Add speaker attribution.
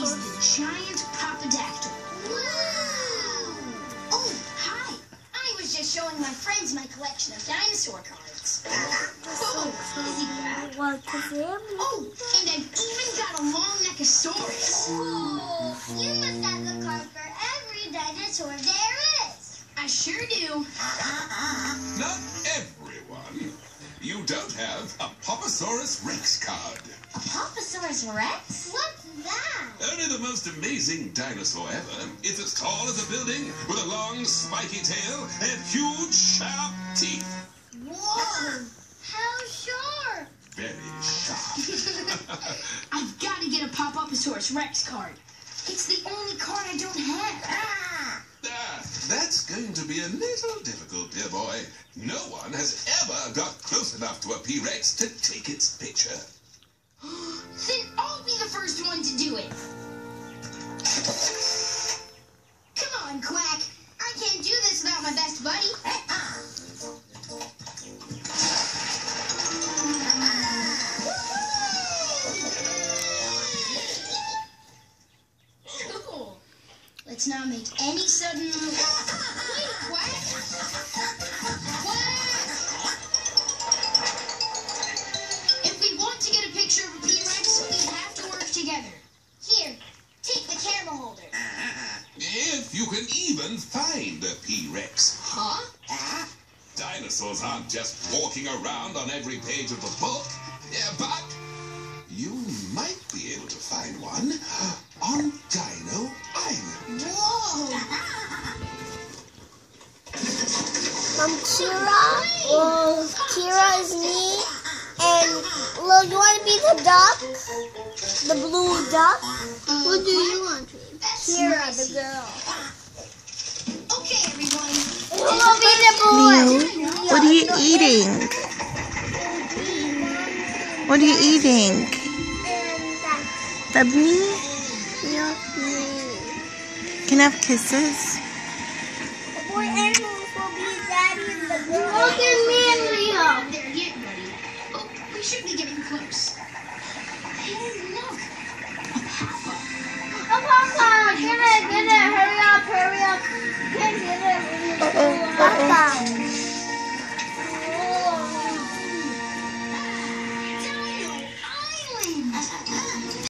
Speaker 1: is the giant papadactyl. Wow! Oh, hi. I was just showing my friends my collection of dinosaur cards. Oh, is he back? Oh, and I've even got a long neckosaurus.
Speaker 2: Whoa, you must have a card for every dinosaur there is.
Speaker 1: I sure do.
Speaker 3: Uh-huh. A Poposaurus Rex card.
Speaker 1: A Poposaurus Rex?
Speaker 2: What's that?
Speaker 3: Only the most amazing dinosaur ever is as tall as a building with a long spiky tail and huge sharp teeth.
Speaker 2: Whoa, how sharp.
Speaker 3: Very sharp.
Speaker 1: I've got to get a Poposaurus Rex card. It's the only card I don't have.
Speaker 3: To be a little difficult, dear boy. No one has ever got close enough to a P-Rex to take its picture.
Speaker 1: Then I'll be the first one to do it. Come on, Quack. I can't do this without my best buddy. Let's not make any sudden
Speaker 3: you can even find a P-Rex.
Speaker 1: Huh?
Speaker 3: Ah, dinosaurs aren't just walking around on every page of the book. Yeah, but you might be able to find one on Dino Island.
Speaker 1: Whoa!
Speaker 4: I'm Kira. Well, Kira is me. And, well, you want to be the duck? The blue duck? Who do you want to be? Kira, the girl.
Speaker 1: Okay, everyone.
Speaker 4: Who will be?
Speaker 5: Leo, what are you eating? What are you eating?
Speaker 4: And
Speaker 5: Tabni?
Speaker 4: that.
Speaker 5: Can I have kisses?
Speaker 4: The boy animals will be daddy and the girl. Look at me and Leo.
Speaker 1: Not there yet, buddy. Oh, we should be getting close. Hey, look. A papa.
Speaker 4: Oh, Papa, get it, get it.